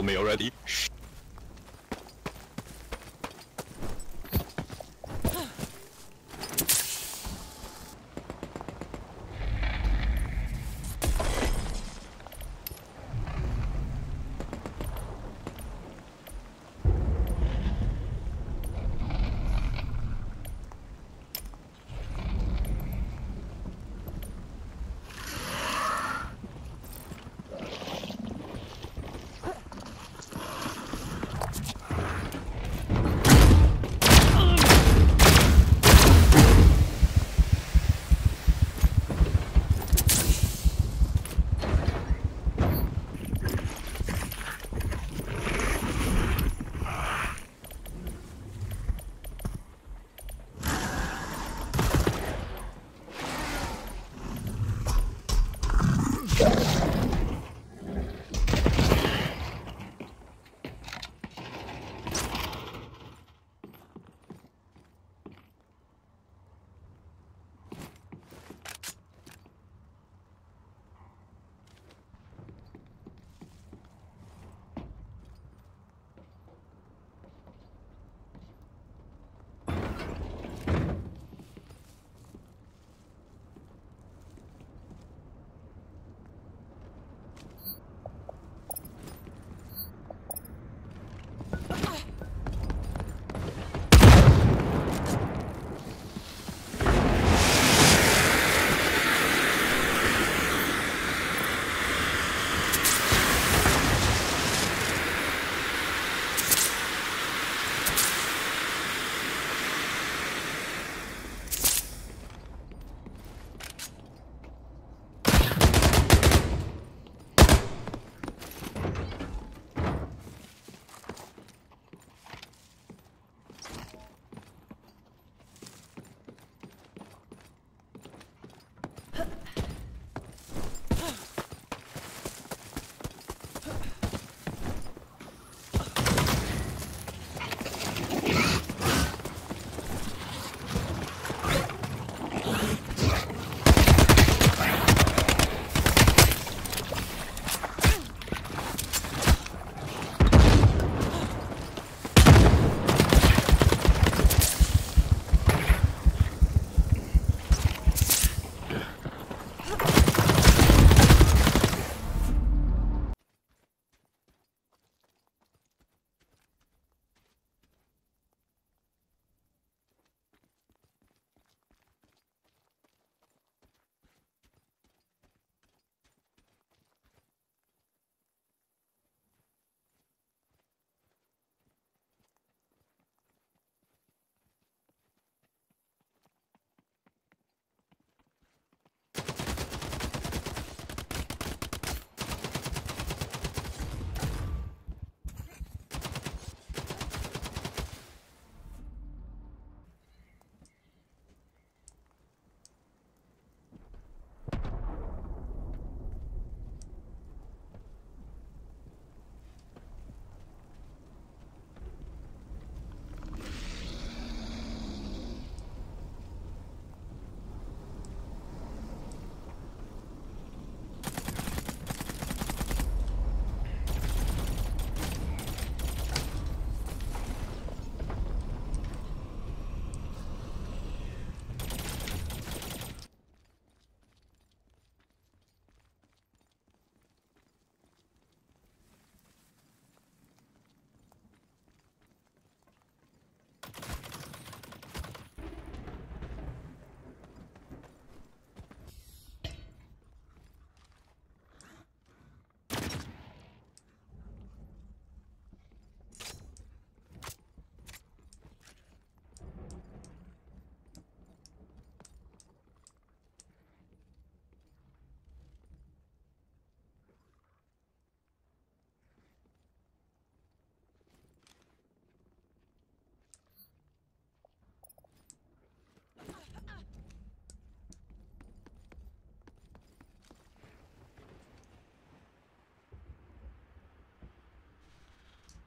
kill me already.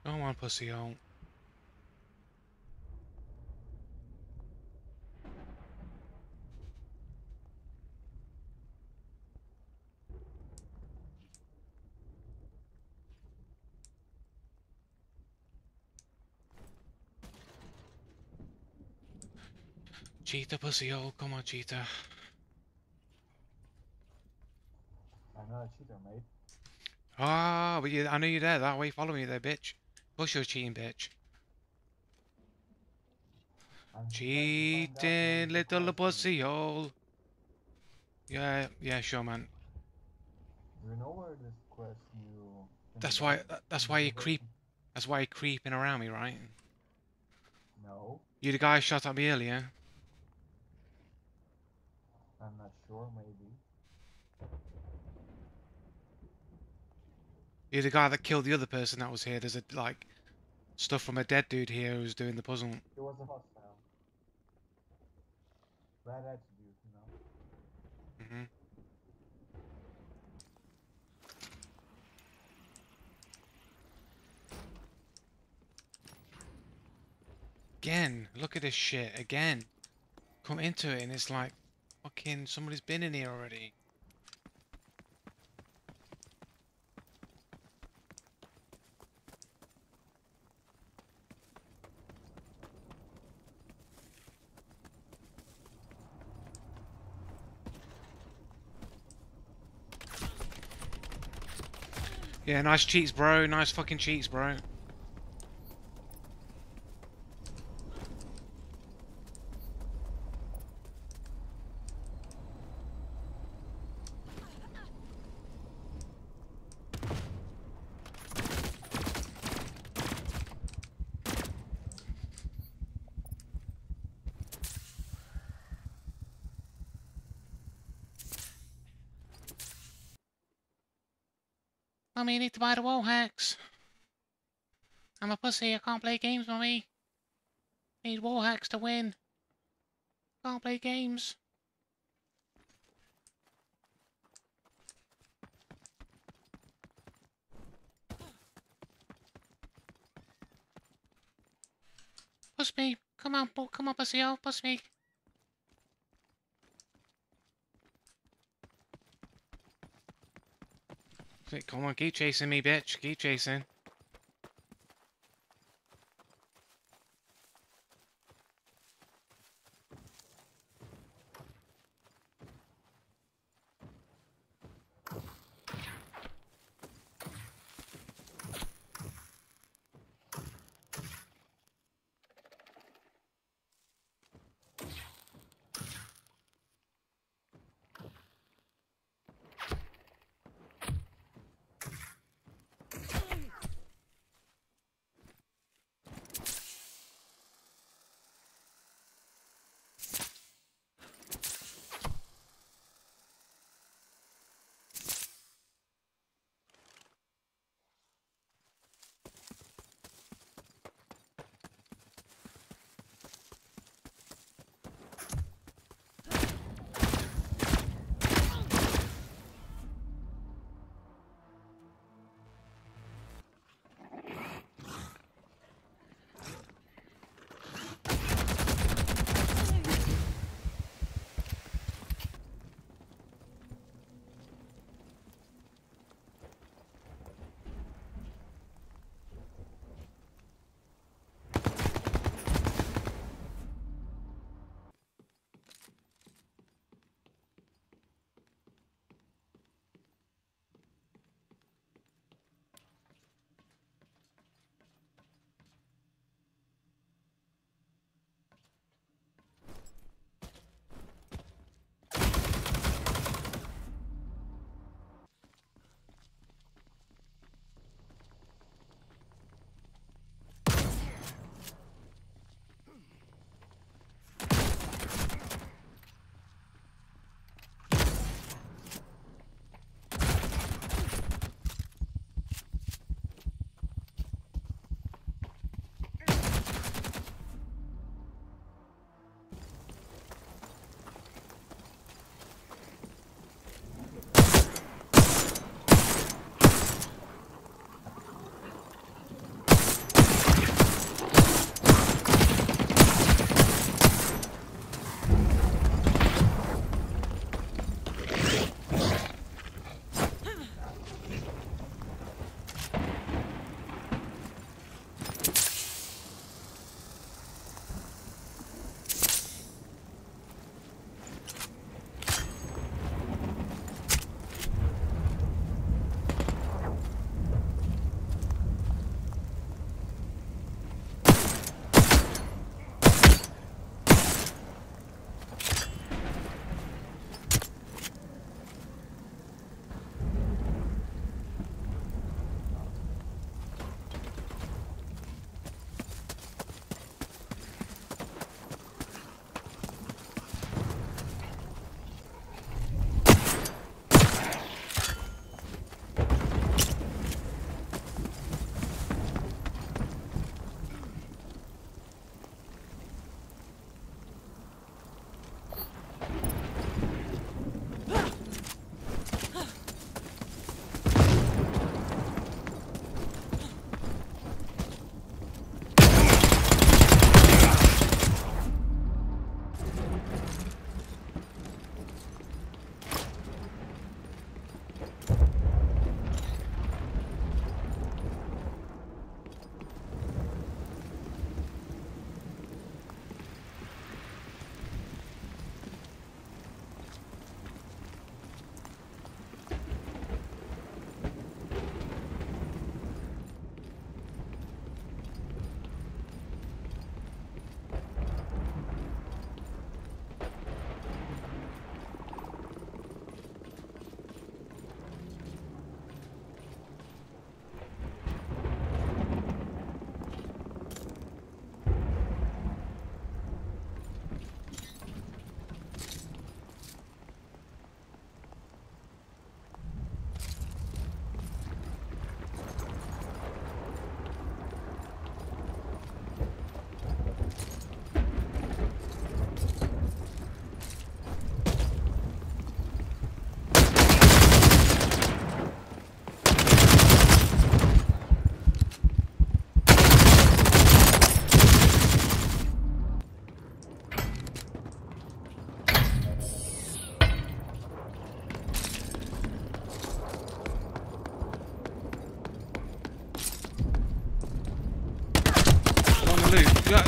I don't want pussy out. Cheater pussy hole, come on cheater. I know a cheater, mate. Ah, oh, but you, I know you're there. That way, follow me there, bitch. Push your cheating, bitch. I'm just trying to find out Cheating, little pussy hole. Yeah, yeah, sure, man. You know where this quest you? That's why. that- That's why you creep. That's why you're creeping around me, right? No, You the guy who shot at me earlier. I'm not sure. Maybe. You're the guy that killed the other person that was here. There's a like stuff from a dead dude here who's doing the puzzle. It was a hostile. Bad attribute, you know. hmm Again, look at this shit again. Come into it and it's like, fucking somebody's been in here already. Yeah, nice cheats, bro. Nice fucking cheats, bro. Mummy, you need to buy the wall hacks. I'm a pussy, I can't play games, mummy. Need wall hacks to win. Can't play games. Push me. Come on, come on, pussy, oh, push me. Come on, keep chasing me, bitch. Keep chasing.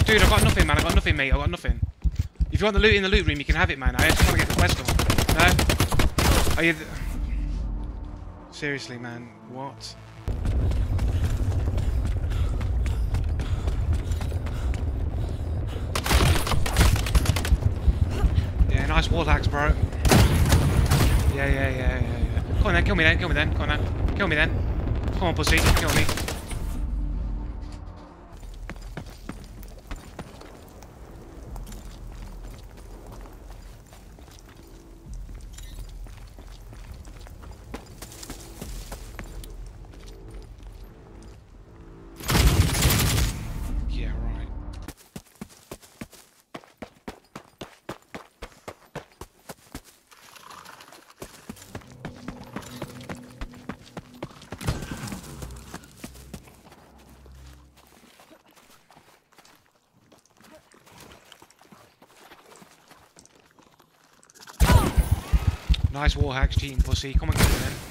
Dude, I've got nothing, man. I've got nothing, mate. I've got nothing. If you want the loot in the loot room, you can have it, man. I just want to get the quest on. No? Are you... Seriously, man. What? Yeah, nice wall hacks, bro. Yeah, yeah, yeah, yeah, yeah. Come on then, kill me then, kill me then, come on then. Kill me then. Come on, pussy, kill me. Yeah, right. Nice wall hacks, cheating pussy. Come kill me then.